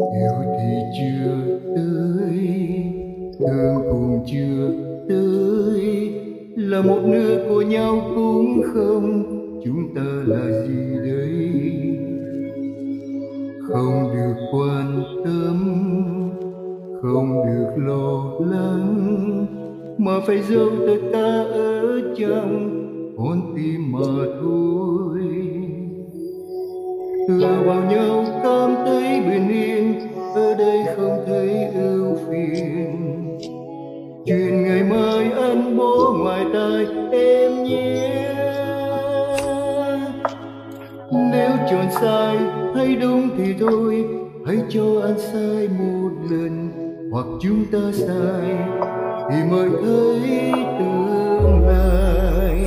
yêu thì chưa tới, thương cũng chưa tới. Là một nửa của nhau cũng không, chúng ta là gì đây không được quan tâm, không được lo lắng, mà phải giấu tất cả ở trong con tim mà thôi tựa vào nhau cảm thấy bình yên ở đây không thấy ưu phiền. Chuyện ngày mai ăn bố ngoài tai em nhé. Nếu chọn sai, hay đúng thì thôi, hãy cho anh sai một lần, hoặc chúng ta sai, thì mới thấy tương lai.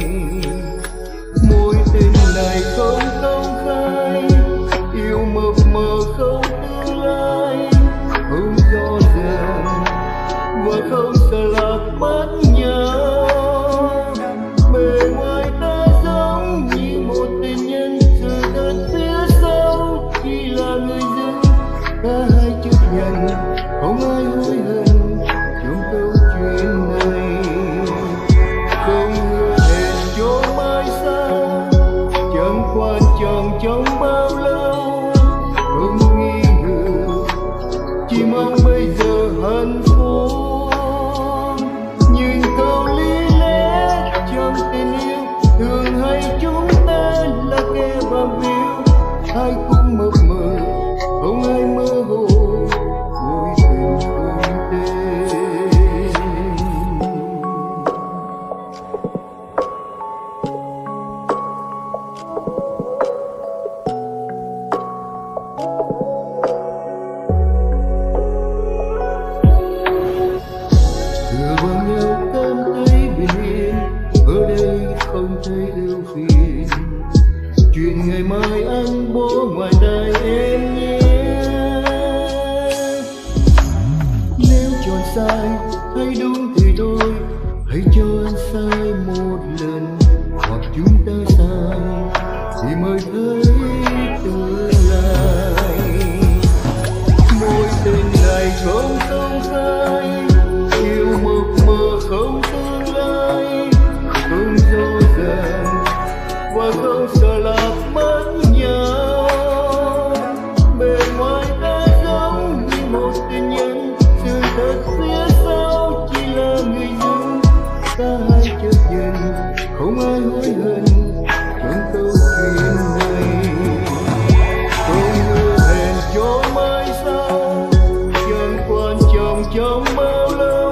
Thường hay chúng ta là kẻ và víu ai cũng mập mờ không ai mơ hồ ngồi tình không tên Tựa bao nhiêu cơn thấy bình yên ở đây không thấy ưu phiền Chuyện ngày mai anh bố ngoài đời em nhé. Nếu chọn sai hay đúng thì thôi. Hãy cho anh sai một lần, Hoặc chúng ta sai Thì mới thấy tương lai. Mỗi tên này không không sợ lạc mất nhau bề ngoài ta giống như một tình nhân, sự thật phía sau chỉ là người dân. Ta hai chấp nhận không ai hối hận trong câu chuyện này tôi hứa hẹn cho mai sau, chẳng quan trọng trong bao lâu.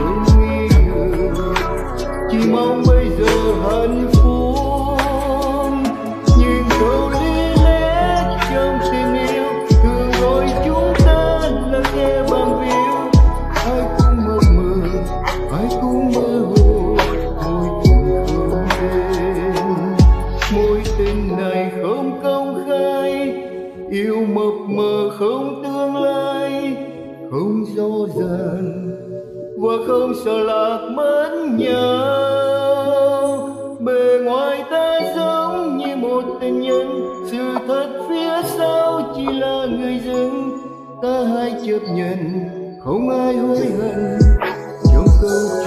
Tôi nghĩ chỉ mong không rõ và không sợ lạc mất nhau. Bề ngoài ta giống như một tình nhân, sự thật phía sau chỉ là người dân ta hai chấp nhận, không ai hối hận. Trong câu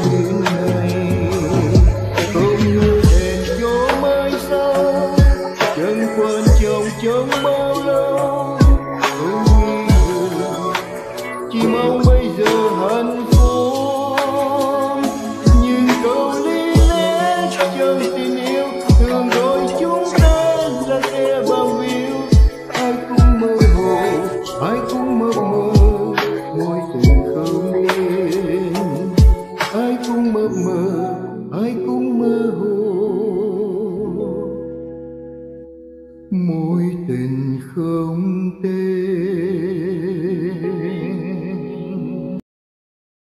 mối tình không tên